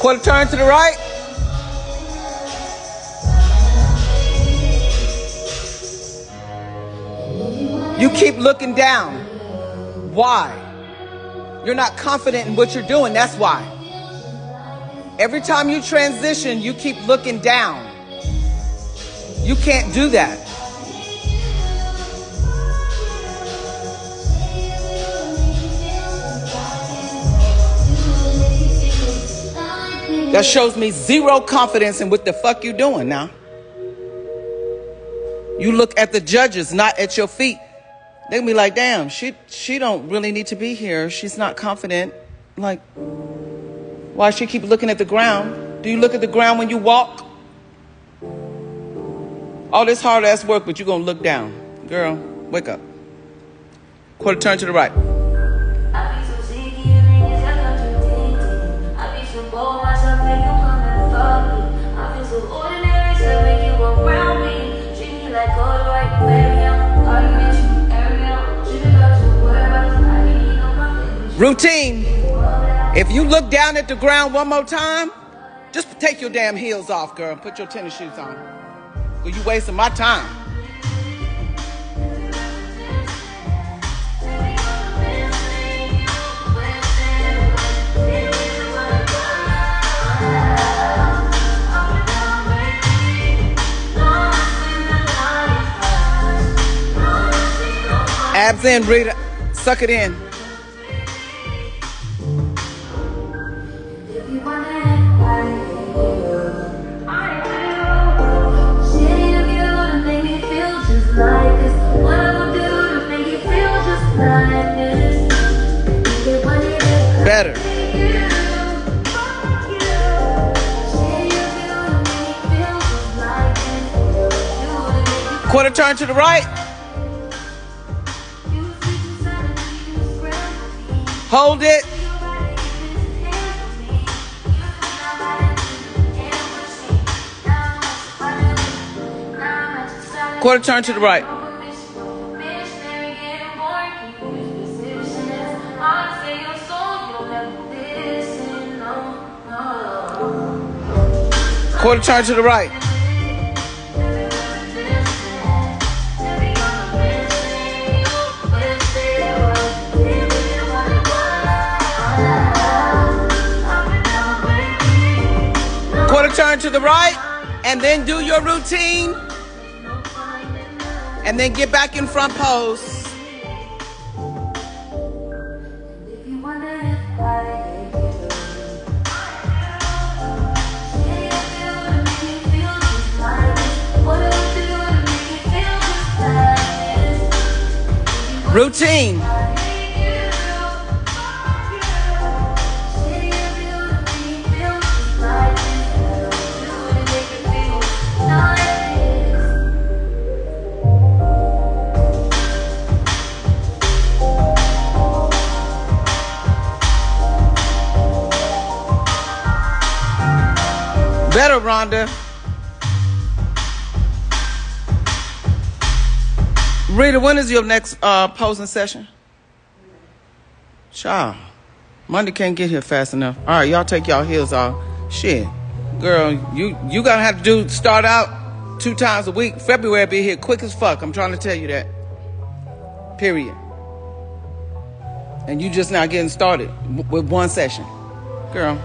Quarter turn to the right. You keep looking down. Why? You're not confident in what you're doing. That's why. Every time you transition, you keep looking down. You can't do that. That shows me zero confidence in what the fuck you doing now. You look at the judges, not at your feet. They be like, damn, she she don't really need to be here. She's not confident. Like, why she keep looking at the ground? Do you look at the ground when you walk? All this hard ass work, but you gonna look down. Girl, wake up. Quarter turn to the right. Routine. If you look down at the ground one more time, just take your damn heels off, girl. Put your tennis shoes on. Cause you wasting my time. Abs in, breathe. Suck it in. Better. Quarter turn to the right. Hold it. Quarter turn to the right. Quarter turn to the right. Turn to the right, and then do your routine. And then get back in front pose. Routine. Better, Rhonda. Rita, when is your next uh, posing session? Child, Monday can't get here fast enough. All right, y'all take y'all heels off. Shit, girl, you you gotta have to do start out two times a week. February be here quick as fuck. I'm trying to tell you that. Period. And you just now getting started with one session, girl.